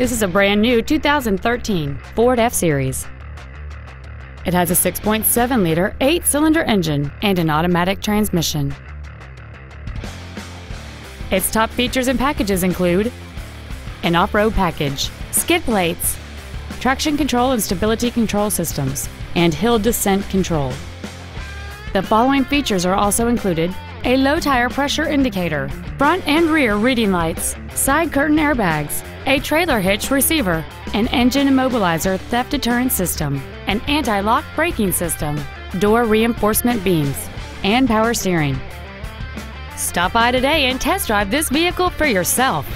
This is a brand new 2013 Ford F-Series. It has a 6.7-liter eight-cylinder engine and an automatic transmission. Its top features and packages include an off-road package, skid plates, traction control and stability control systems, and hill descent control. The following features are also included a low tire pressure indicator, front and rear reading lights, side curtain airbags, a trailer hitch receiver, an engine immobilizer theft deterrent system, an anti-lock braking system, door reinforcement beams, and power steering. Stop by today and test drive this vehicle for yourself.